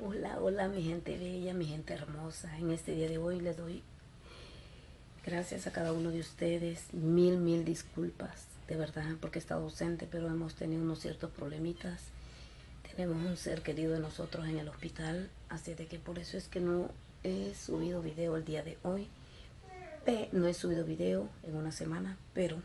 Hola, hola mi gente bella, mi gente hermosa. En este día de hoy les doy gracias a cada uno de ustedes. Mil, mil disculpas, de verdad, porque he estado ausente, pero hemos tenido unos ciertos problemitas. Tenemos un ser querido de nosotros en el hospital, así de que por eso es que no he subido video el día de hoy. No he subido video en una semana, pero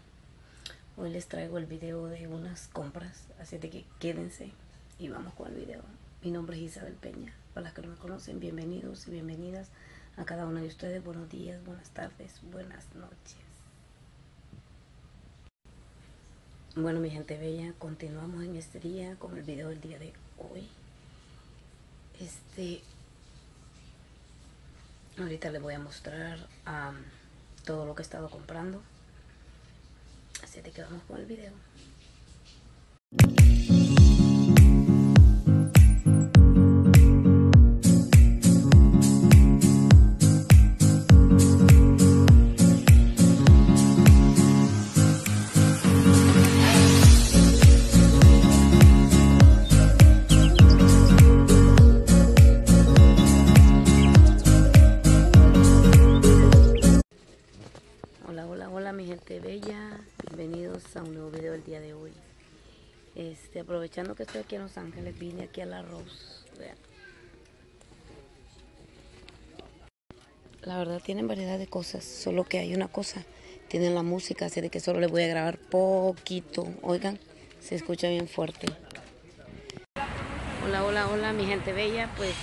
hoy les traigo el video de unas compras, así de que quédense y vamos con el video. Mi nombre es Isabel Peña. Para las que no me conocen, bienvenidos y bienvenidas a cada uno de ustedes. Buenos días, buenas tardes, buenas noches. Bueno, mi gente bella, continuamos en este día con el video del día de hoy. Este, ahorita les voy a mostrar todo lo que he estado comprando. Así que vamos con el video. Aprovechando que estoy aquí en Los Ángeles, vine aquí al arroz. La verdad tienen variedad de cosas, solo que hay una cosa. Tienen la música, así de que solo les voy a grabar poquito. Oigan, se escucha bien fuerte. Hola, hola, hola, mi gente bella. Pues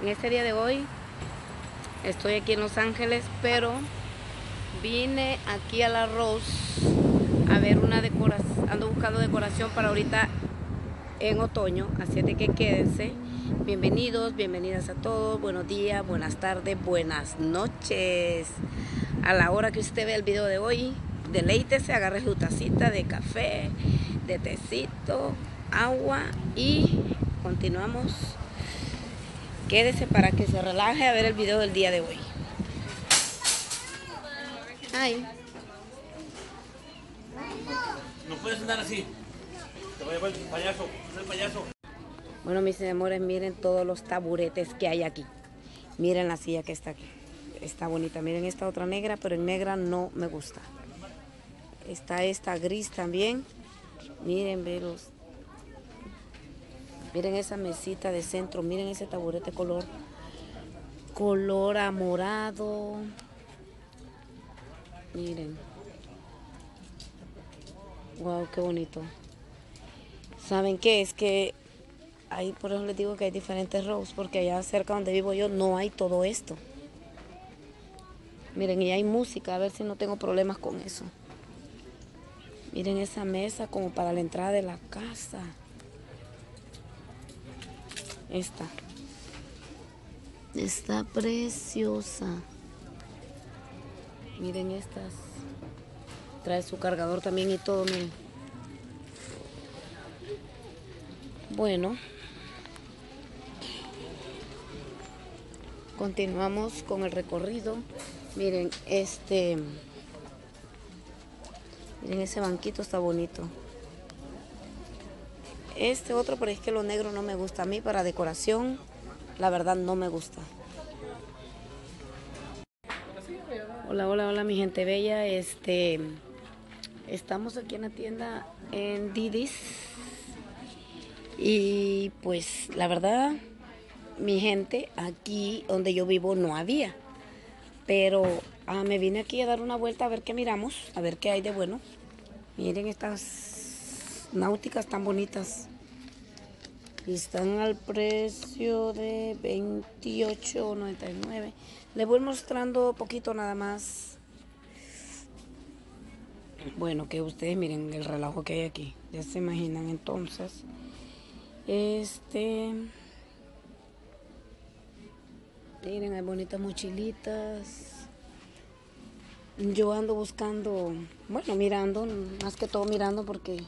en este día de hoy estoy aquí en Los Ángeles, pero vine aquí al arroz a ver una decoración, ando buscando decoración para ahorita en otoño, así de que quédense. Bienvenidos, bienvenidas a todos, buenos días, buenas tardes, buenas noches. A la hora que usted vea el video de hoy, deleítese, agarre su tacita de café, de tecito, agua y continuamos. Quédese para que se relaje a ver el video del día de hoy. Ay. No puedes andar así. A. Bueno, mis amores, miren todos los taburetes que hay aquí. Miren la silla que está aquí. Está bonita. Miren esta otra negra, pero en negra no me gusta. Está esta gris también. Miren, veros. Miren esa mesita de centro. Miren ese taburete color color amorado. Miren. Wow, qué bonito. ¿Saben qué? Es que ahí por eso les digo que hay diferentes rows, porque allá cerca donde vivo yo no hay todo esto. Miren, y hay música, a ver si no tengo problemas con eso. Miren esa mesa como para la entrada de la casa. Esta. Está preciosa. Miren estas. Trae su cargador también y todo, miren. Bueno. Continuamos con el recorrido. Miren, este... Miren, ese banquito está bonito. Este otro, pero es que lo negro no me gusta. A mí para decoración, la verdad no me gusta. Hola, hola, hola mi gente bella. Este... Estamos aquí en la tienda en Didis. Y pues la verdad, mi gente, aquí donde yo vivo no había. Pero ah, me vine aquí a dar una vuelta a ver qué miramos, a ver qué hay de bueno. Miren estas náuticas tan bonitas. Están al precio de 28.99. Les voy mostrando poquito nada más bueno, que ustedes miren el relajo que hay aquí. Ya se imaginan entonces. Este. Miren, hay bonitas mochilitas. Yo ando buscando, bueno, mirando, más que todo mirando porque,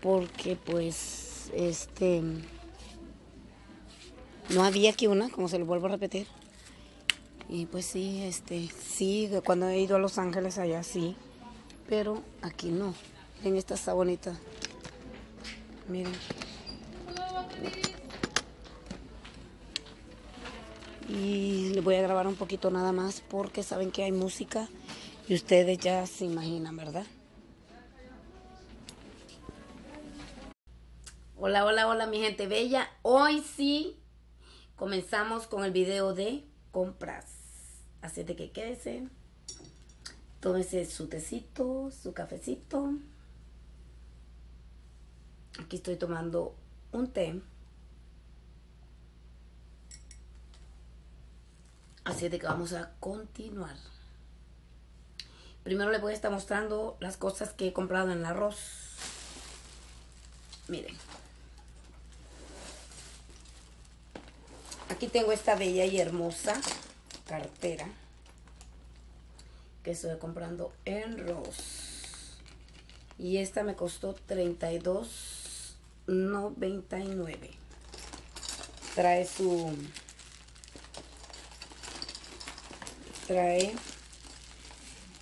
porque pues, este, no había aquí una, como se lo vuelvo a repetir. Y pues sí, este, sí, cuando he ido a Los Ángeles allá sí, pero aquí no. Miren, esta está bonita. Miren. Y les voy a grabar un poquito nada más porque saben que hay música y ustedes ya se imaginan, ¿verdad? Hola, hola, hola mi gente bella. Hoy sí comenzamos con el video de compras. Así de que quédese. Tómese su tecito, su cafecito. Aquí estoy tomando un té. Así de que vamos a continuar. Primero les voy a estar mostrando las cosas que he comprado en el arroz. Miren. Aquí tengo esta bella y hermosa cartera que estoy comprando en Ross. Y esta me costó $32.99. Trae su... Trae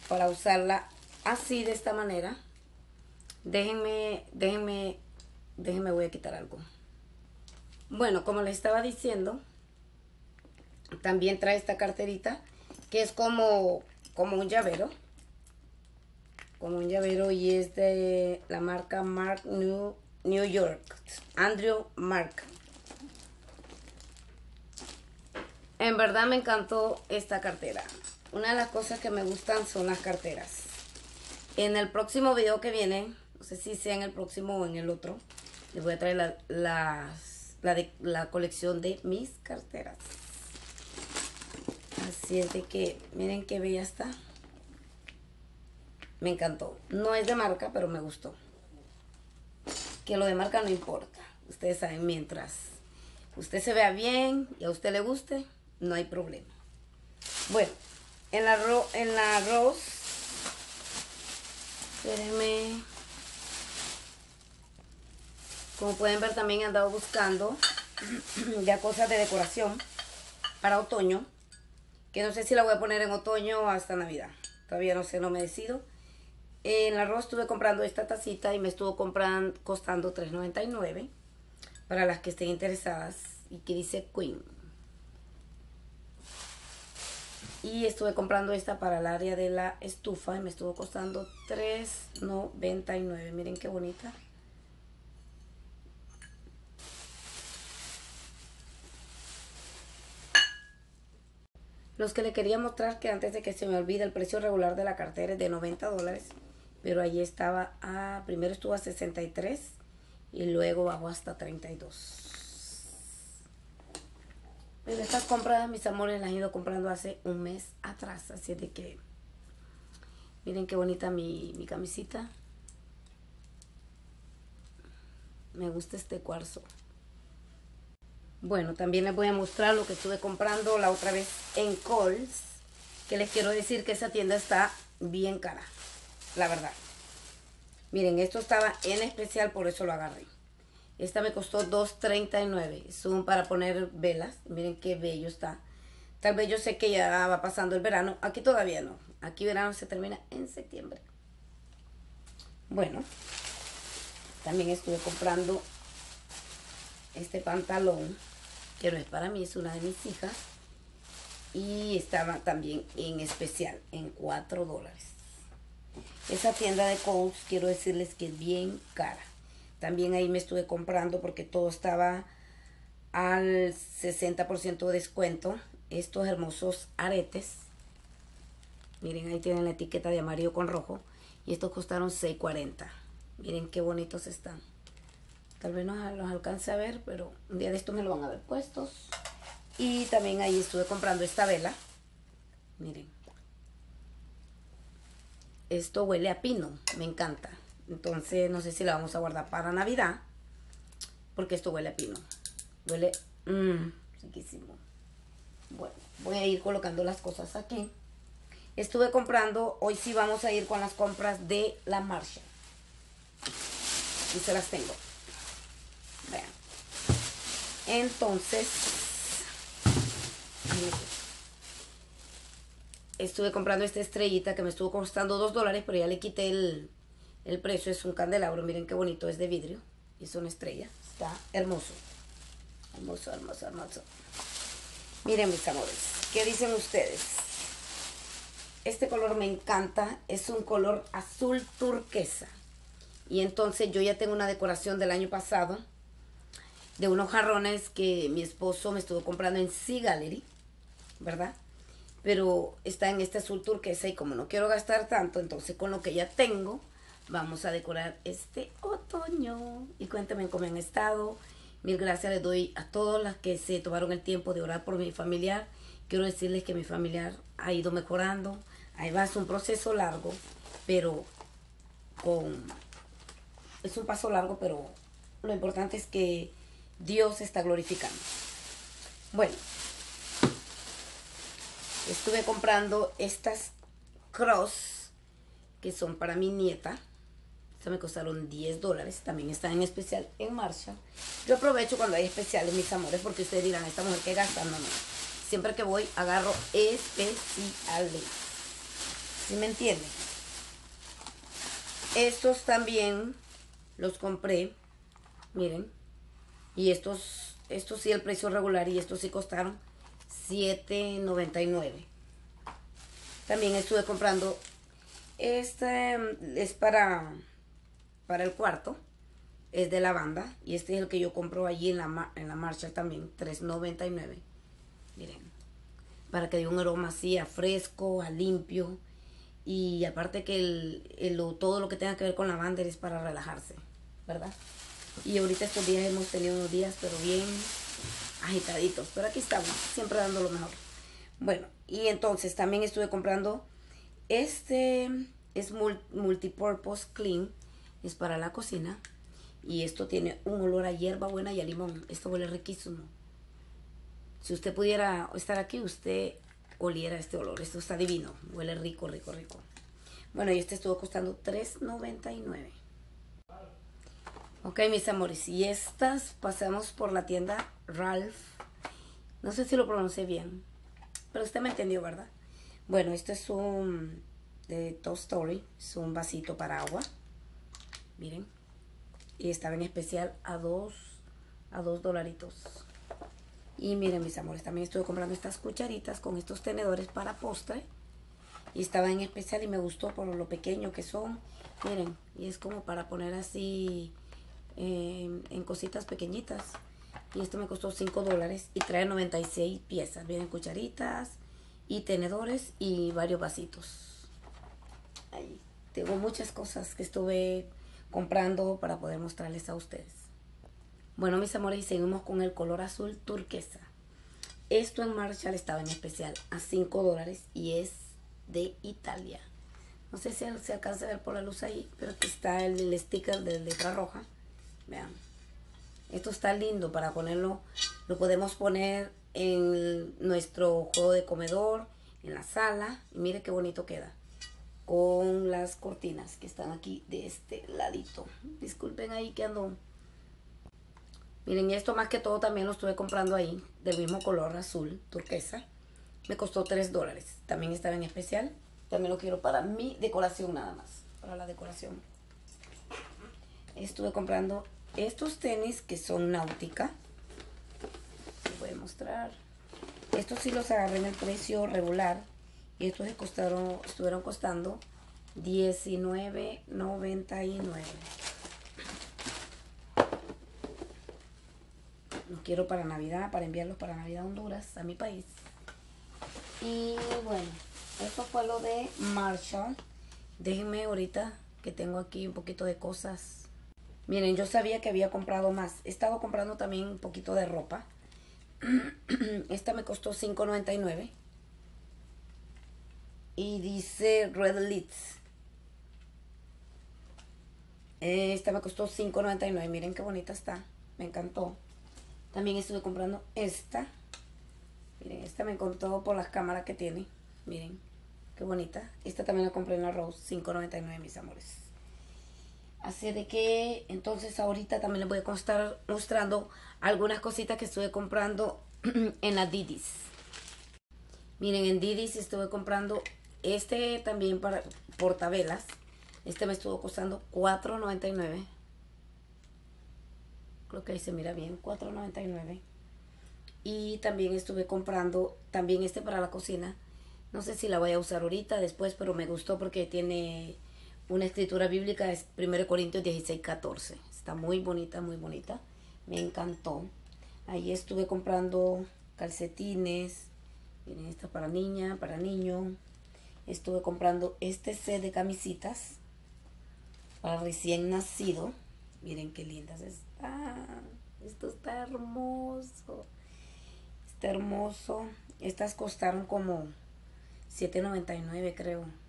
para usarla así de esta manera. Déjenme, déjenme, déjenme voy a quitar algo. Bueno, como les estaba diciendo, también trae esta carterita que es como, como un llavero. Como un llavero y es de la marca Mark New, New York. Andrew Mark. En verdad me encantó esta cartera. Una de las cosas que me gustan son las carteras. En el próximo video que viene, no sé si sea en el próximo o en el otro, les voy a traer la, la, de, la colección de mis carteras. Así es de que, miren qué bella está. Me encantó. No es de marca, pero me gustó. Que lo de marca no importa. Ustedes saben, mientras usted se vea bien y a usted le guste, no hay problema. Bueno, en la, en la arroz, espérenme. Como pueden ver, también he andado buscando ya cosas de decoración para otoño que no sé si la voy a poner en otoño o hasta Navidad. Todavía no sé, no me decido. En arroz estuve comprando esta tacita y me estuvo comprando, costando $3.99 para las que estén interesadas y que dice Queen. Y estuve comprando esta para el área de la estufa y me estuvo costando $3.99. Miren qué bonita. Los que le quería mostrar que antes de que se me olvide el precio regular de la cartera es de 90 dólares. Pero allí estaba a, primero estuvo a 63 y luego bajó hasta 32. Pero estas compras, mis amores, las he ido comprando hace un mes atrás. Así de que, miren qué bonita mi, mi camisita. Me gusta este cuarzo. Bueno, también les voy a mostrar lo que estuve comprando la otra vez en Coles. Que les quiero decir que esa tienda está bien cara. La verdad. Miren, esto estaba en especial, por eso lo agarré. Esta me costó $2.39. Es un para poner velas. Miren qué bello está. Tal vez yo sé que ya va pasando el verano. Aquí todavía no. Aquí verano se termina en septiembre. Bueno. También estuve comprando este pantalón que no es para mí, es una de mis hijas. Y estaba también en especial, en 4 dólares. Esa tienda de Coles, quiero decirles que es bien cara. También ahí me estuve comprando porque todo estaba al 60% de descuento. Estos hermosos aretes. Miren, ahí tienen la etiqueta de amarillo con rojo. Y estos costaron 6.40. Miren qué bonitos están. Tal vez no los alcance a ver, pero un día de esto me lo van a ver puestos. Y también ahí estuve comprando esta vela. Miren. Esto huele a pino, me encanta. Entonces no sé si la vamos a guardar para Navidad. Porque esto huele a pino. Huele mmm, riquísimo. Bueno, voy a ir colocando las cosas aquí. Estuve comprando, hoy sí vamos a ir con las compras de la marcha. Y se las tengo. Entonces, estuve comprando esta estrellita que me estuvo costando 2 dólares, pero ya le quité el, precio. Es un candelabro, miren qué bonito, es de vidrio. Y es una estrella. Está hermoso. Hermoso, hermoso, hermoso. Miren mis amores, ¿qué dicen ustedes? Este color me encanta, es un color azul turquesa. Y entonces yo ya tengo una decoración del año pasado de unos jarrones que mi esposo me estuvo comprando en Sea Gallery, ¿verdad? Pero está en este azul turquesa y como no quiero gastar tanto, entonces con lo que ya tengo, vamos a decorar este otoño. Y cuéntenme cómo han estado. Mil gracias les doy a todas las que se tomaron el tiempo de orar por mi familiar. Quiero decirles que mi familiar ha ido mejorando. Ahí va, es un proceso largo, pero con es un paso largo, pero lo importante es que Dios está glorificando. Bueno, estuve comprando estas cross que son para mi nieta. Estas me costaron 10 dólares. También están en especial en marcha. Yo aprovecho cuando hay especiales, mis amores, porque ustedes dirán, esta mujer que gasta, no, no. Siempre que voy, agarro especiales. ¿Sí me entienden? Estos también los compré. Miren. Y estos, estos sí el precio regular y estos sí costaron 7.99. También estuve comprando este es para para el cuarto. Es de lavanda y este es el que yo compro allí en la en la marcha también, 3.99. Miren. Para que dé un aroma así a fresco, a limpio y aparte que el, todo lo que tenga que ver con lavanda es para relajarse. ¿verdad? Y ahorita estos días hemos tenido unos días, pero bien agitaditos. Pero aquí estamos, siempre dando lo mejor. Bueno, y entonces también estuve comprando este es multipurpose clean, es para la cocina. Y esto tiene un olor a hierba buena y a limón. Esto huele riquísimo. Si usted pudiera estar aquí, usted oliera este olor. Esto está divino. Huele rico, rico, rico. Bueno, y este estuvo costando $3.99. Ok, mis amores, y estas pasamos por la tienda Ralph. No sé si lo pronuncié bien, pero usted me entendió, ¿verdad? Bueno, este es un de Toast Story, es un vasito para agua. Miren, y estaba en especial a dos, a dos dolaritos. Y miren, mis amores, también estuve comprando estas cucharitas con estos tenedores para postre. Y estaba en especial y me gustó por lo pequeño que son. Miren, y es como para poner así en, cositas pequeñitas. Y esto me costó 5 dólares y trae 96 piezas. Vienen cucharitas y tenedores y varios vasitos. Ahí tengo muchas cosas que estuve comprando para poder mostrarles a ustedes. Bueno, mis amores, seguimos con el color azul turquesa. Esto en Marshall estaba en especial a 5 dólares y es de Italia. No sé si se alcanza a ver por la luz ahí, pero aquí está el, el sticker de letra roja. Vean. Esto está lindo para ponerlo. Lo podemos poner en nuestro juego de comedor, en la sala. Mire qué bonito queda. Con las cortinas que están aquí de este ladito. Disculpen ahí que ando. Miren, esto más que todo también lo estuve comprando ahí. Del mismo color azul, turquesa. Me costó 3 dólares. También estaba en especial. También lo quiero para mi decoración nada más. Para la decoración. Estuve comprando estos tenis que son náutica, les voy a mostrar. Estos sí los agarré en el precio regular y estos costaron, estuvieron costando $19.99. Los quiero para Navidad, para enviarlos para Navidad a Honduras, a mi país. Y bueno, esto fue lo de Marshall. Déjenme ahorita que tengo aquí un poquito de cosas Miren, yo sabía que había comprado más. He estado comprando también un poquito de ropa. Esta me costó $5.99. Y dice Red Lids. Esta me costó $5.99. Miren qué bonita está. Me encantó. También estuve comprando esta. Miren, esta me encantó por las cámaras que tiene. Miren, qué bonita. Esta también la compré en la Rose. $5.99, mis amores. Así de que entonces ahorita también les voy a estar mostrando algunas cositas que estuve comprando en la Didis. Miren, en Didis estuve comprando este también para portavelas. Este me estuvo costando $4.99. Creo que ahí se mira bien, $4.99. Y también estuve comprando también este para la cocina. No sé si la voy a usar ahorita, después, pero me gustó porque tiene una escritura bíblica, es 1 Corintios 16, 14. Está muy bonita, muy bonita. Me encantó. Ahí estuve comprando calcetines. Miren, esta para niña, para niño. Estuve comprando este set de camisitas para recién nacido. Miren qué lindas están. Esto está hermoso. Está hermoso. Estas costaron como 7.99 creo.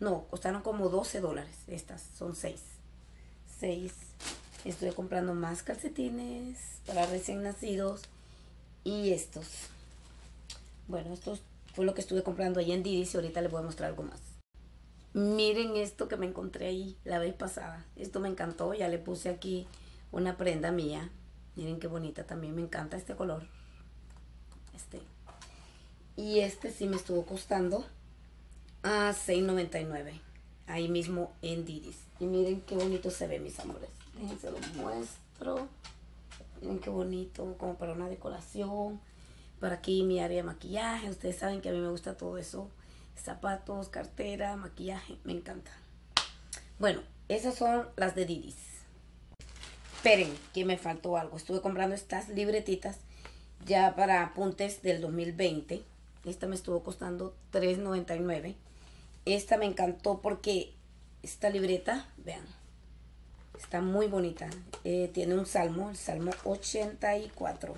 No, costaron como 12 dólares. Estas son 6. 6. Estoy comprando más calcetines para recién nacidos. Y estos. Bueno, estos fue lo que estuve comprando ahí en Didis y ahorita les voy a mostrar algo más. Miren esto que me encontré ahí la vez pasada. Esto me encantó. Ya le puse aquí una prenda mía. Miren qué bonita. También me encanta este color. Este. Y este sí me estuvo costando a $6.99. Ahí mismo en Didis. Y miren qué bonito se ve, mis amores. Déjense lo muestro. Miren qué bonito. Como para una decoración. Para aquí mi área de maquillaje. Ustedes saben que a mí me gusta todo eso zapatos, cartera, maquillaje, me encanta. Bueno, esas son las de Didis. Esperen, que me faltó algo. Estuve comprando estas libretitas ya para apuntes del 2020. Esta me estuvo costando $3.99. Esta me encantó porque esta libreta, vean, está muy bonita. Eh, tiene un salmo, el salmo 84.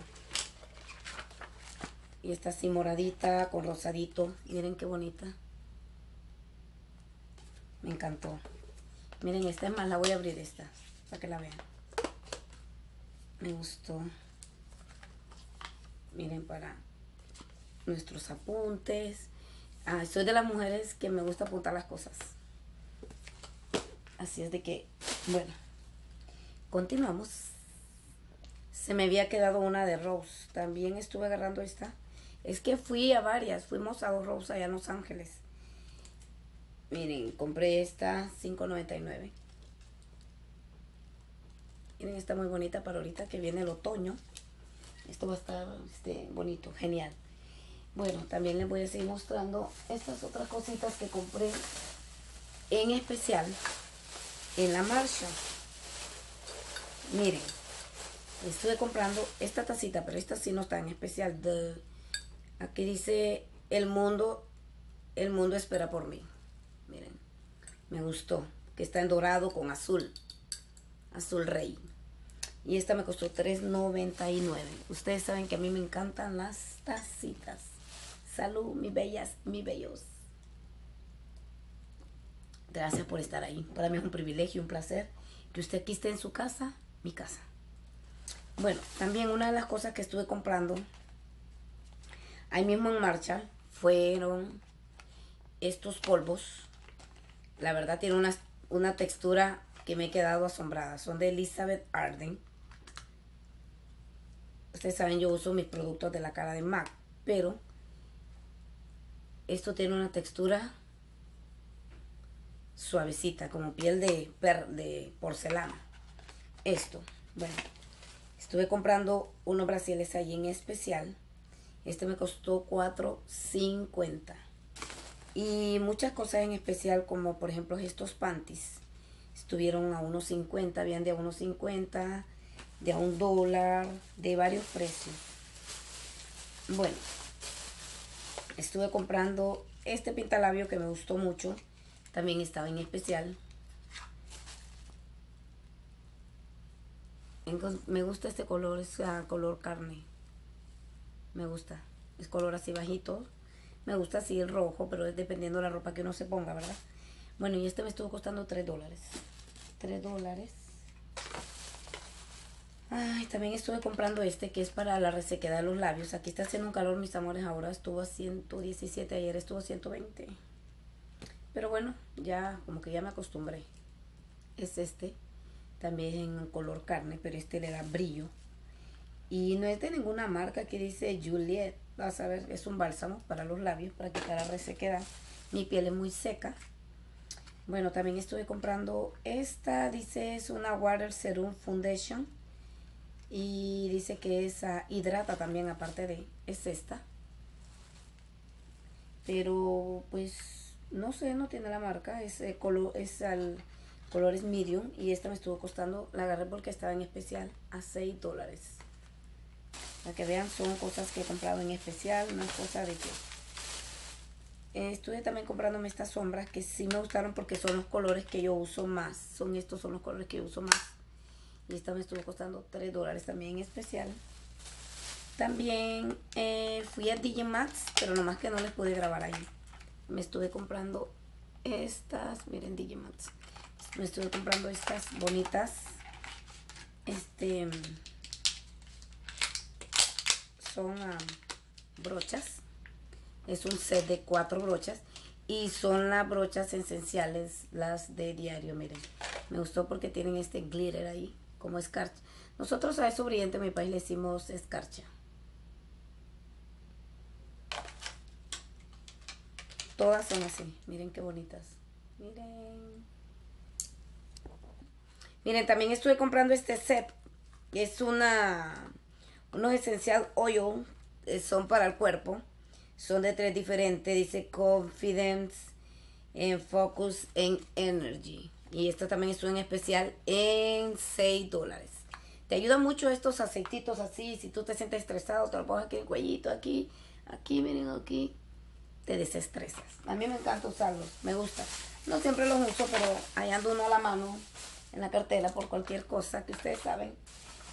Y está así moradita, con rosadito. Miren qué bonita. Me encantó. Miren, esta es más, la voy a abrir esta, para que la vean. Me gustó. Miren, para nuestros apuntes. Ah, soy de las mujeres que me gusta apuntar las cosas. Así es de que, bueno, continuamos. Se me había quedado una de Rose. También estuve agarrando esta. Es que fui a varias, fuimos a dos Rose allá en Los Ángeles. Miren, compré esta 5.99. Miren, está muy bonita para ahorita que viene el otoño. Esto va a estar este, bonito, genial. Bueno, también les voy a seguir mostrando estas otras cositas que compré en especial en la marcha. Miren, estuve comprando esta tacita, pero esta sí no está en especial. De Aquí dice, el mundo, el mundo espera por mí. Miren, me gustó. Que está en dorado con azul. Azul rey. Y esta me costó $3.99. Ustedes saben que a mí me encantan las tacitas. Salud, mis bellas, mis bellos. Gracias por estar ahí. Para mí es un privilegio, un placer que usted aquí esté en su casa, mi casa. Bueno, también una de las cosas que estuve comprando Ahí mismo en marcha fueron estos polvos. La verdad tiene una, una textura que me he quedado asombrada. Son de Elizabeth Arden. Ustedes saben, yo uso mis productos de la cara de MAC. Pero esto tiene una textura suavecita, como piel de, de porcelana. Esto, bueno, estuve comprando unos brasiles ahí en especial este me costó $4.50. Y muchas cosas en especial, como por ejemplo estos panties, estuvieron a 1.50, habían de a 1.50, de a un dólar, de varios precios. Bueno, estuve comprando este pintalabio que me gustó mucho, también estaba en especial. Me gusta este color, es color carne. Me gusta. Es color así bajito. Me gusta así el rojo, pero es dependiendo de la ropa que uno se ponga, ¿verdad? Bueno, y este me estuvo costando 3 dólares. 3 dólares. También estuve comprando este que es para la resequedad de los labios. Aquí está haciendo un calor, mis amores. Ahora estuvo a 117, ayer estuvo a 120. Pero bueno, ya como que ya me acostumbré. Es este. También en color carne, pero este le da brillo. Y no es de ninguna marca que dice Juliet. Vas a ver, es un bálsamo para los labios, para quitar la resequedad. Mi piel es muy seca. Bueno, también estuve comprando esta, dice es una Water Serum Foundation. Y dice que esa hidrata también, aparte de, es esta. Pero pues no sé, no tiene la marca, es eh, color, es al colores medium y esta me estuvo costando, la agarré porque estaba en especial a 6 dólares. Para que vean, son cosas que he comprado en especial, una cosa de que estuve también comprándome estas sombras que sí me gustaron porque son los colores que yo uso más. Son estos, son los colores que yo uso más. Y esta me estuvo costando 3 dólares también en especial. También eh, fui a DJ pero nomás que no les pude grabar ahí. Me estuve comprando estas, miren DJ. Me estuve comprando estas bonitas. Este son ah, brochas. Es un set de cuatro brochas. Y son las brochas esenciales, las de diario, miren. Me gustó porque tienen este glitter ahí, como escarcha. Nosotros a eso brillante en mi país le decimos escarcha. Todas son así. Miren qué bonitas. Miren. Miren, también estuve comprando este set. Es una... Unos esencial oil. Eh, son para el cuerpo. Son de tres diferentes. Dice Confidence, en Focus, en Energy. Y esta también estuvo en especial en 6 dólares. Te ayuda mucho estos aceititos así. Si tú te sientes estresado, te lo pones aquí en el cuellito, aquí, aquí, miren aquí. Te desestresas. A mí me encanta usarlos. Me gusta. No siempre los uso, pero ahí ando uno a la mano en la cartera por cualquier cosa que ustedes saben.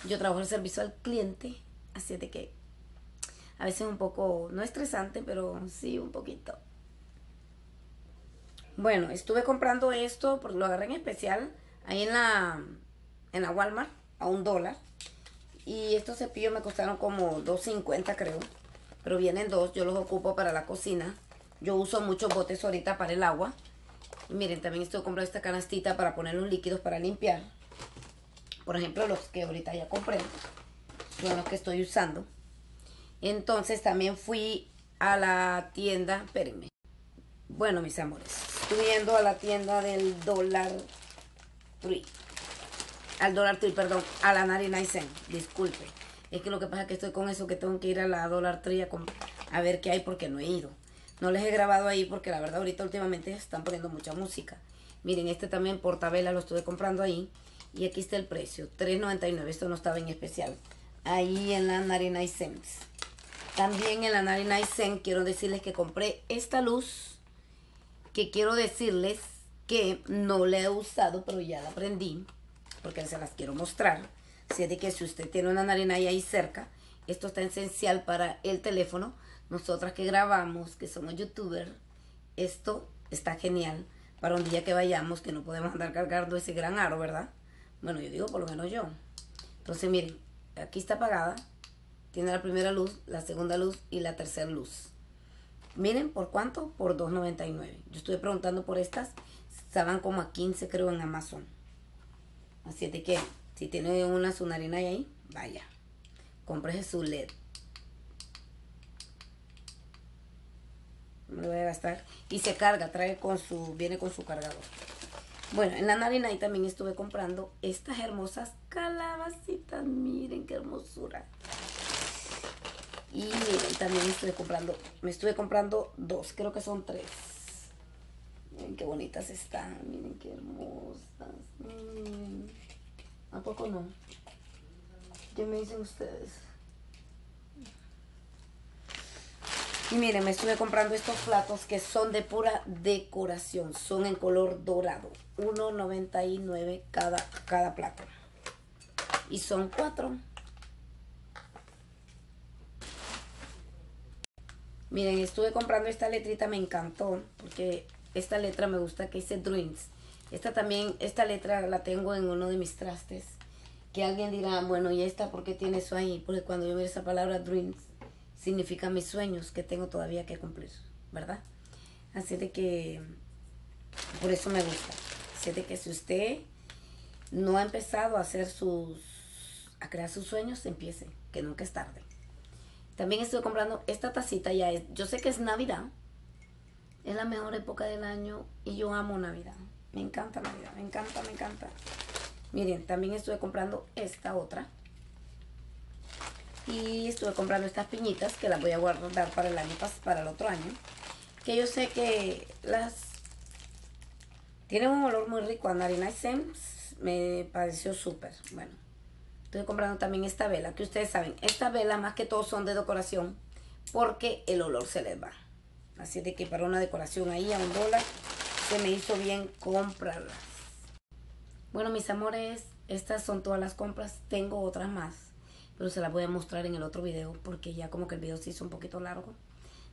Yo trabajo en servicio al cliente, así de que a veces un poco, no estresante, pero sí un poquito. Bueno, estuve comprando esto porque lo agarré en especial ahí en la, en la Walmart a un dólar. Y estos cepillos me costaron como 2.50 creo. Pero vienen dos, yo los ocupo para la cocina. Yo uso muchos botes ahorita para el agua. Y miren, también estoy comprando esta canastita para poner los líquidos para limpiar. Por ejemplo, los que ahorita ya compré. Son los que estoy usando. Entonces también fui a la tienda, espérenme. Bueno, mis amores, estoy yendo a la tienda del Dollar Tree. Al Dollar Tree, perdón, a la 99 Cent, disculpe. Es que lo que pasa es que estoy con eso que tengo que ir a la Dollar Tree a, ver qué hay porque no he ido. No les he grabado ahí porque la verdad ahorita últimamente están poniendo mucha música. Miren, este también portabela lo estuve comprando ahí. Y aquí está el precio, $3.99. Esto no estaba en especial. Ahí en la 99 Cents. También en la 99 Cent quiero decirles que compré esta luz. Que quiero decirles que no la he usado, pero ya la aprendí. Porque se las quiero mostrar. Así de que si usted tiene una 99 ahí cerca, esto está esencial para el teléfono. Nosotras que grabamos, que somos youtubers, esto está genial para un día que vayamos, que no podemos andar cargando ese gran aro, ¿verdad? Bueno, yo digo por lo menos yo. Entonces, miren, aquí está apagada. Tiene la primera luz, la segunda luz y la tercera luz. Miren, ¿por cuánto? Por $2.99. Yo estuve preguntando por estas. Estaban como a 15 creo en Amazon. Así de que, si tiene una sunarina ahí, vaya. Cómprese su LED. Me lo voy a gastar. Y se carga, trae con su, viene con su cargador. Bueno, en la Narina ahí también estuve comprando estas hermosas calabacitas. Miren qué hermosura. Y también estuve comprando, me estuve comprando dos, creo que son tres. Miren qué bonitas están, miren qué hermosas. ¿A poco no? ¿Qué me dicen ustedes? Y miren, me estuve comprando estos platos que son de pura decoración. Son en color dorado. 1.99 cada, cada plato. Y son cuatro. Miren, estuve comprando esta letrita, me encantó, porque esta letra me gusta que dice Dreams. Esta también, esta letra la tengo en uno de mis trastes. Que alguien dirá, bueno, ¿y esta por qué tiene eso ahí? Porque cuando yo veo esa palabra Dreams, significa mis sueños que tengo todavía que cumplir, ¿verdad? Así de que, por eso me gusta. Así de que si usted no ha empezado a hacer sus, a crear sus sueños, empiece, que nunca es tarde. También estoy comprando esta tacita ya. Es, yo sé que es Navidad. Es la mejor época del año y yo amo Navidad. Me encanta Navidad, me encanta, me encanta. Miren, también estuve comprando esta otra. Y estuve comprando estas piñitas que las voy a guardar para el año para el otro año. Que yo sé que las tienen un olor muy rico a Narina Sems. Me pareció súper. Bueno, estoy comprando también esta vela, que ustedes saben, esta vela más que todo son de decoración porque el olor se les va. Así de que para una decoración ahí a un dólar se me hizo bien comprarlas. Bueno, mis amores, estas son todas las compras. Tengo otras más pero se la voy a mostrar en el otro video porque ya como que el video se hizo un poquito largo.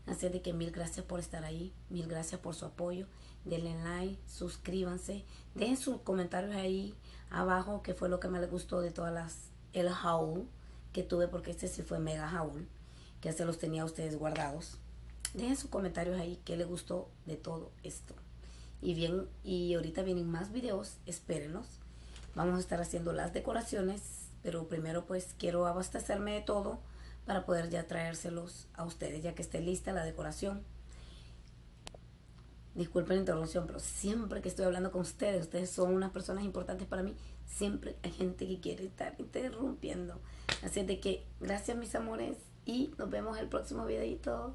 Así de que mil gracias por estar ahí, mil gracias por su apoyo. Denle like, suscríbanse, dejen sus comentarios ahí abajo que fue lo que más les gustó de todas las, el haul que tuve porque este sí fue mega haul, que se los tenía a ustedes guardados. Dejen sus comentarios ahí qué les gustó de todo esto. Y bien, y ahorita vienen más videos, espérenos. Vamos a estar haciendo las decoraciones pero primero pues quiero abastecerme de todo para poder ya traérselos a ustedes ya que esté lista la decoración. Disculpen la interrupción, pero siempre que estoy hablando con ustedes, ustedes son unas personas importantes para mí, siempre hay gente que quiere estar interrumpiendo. Así de que gracias mis amores y nos vemos el próximo videito.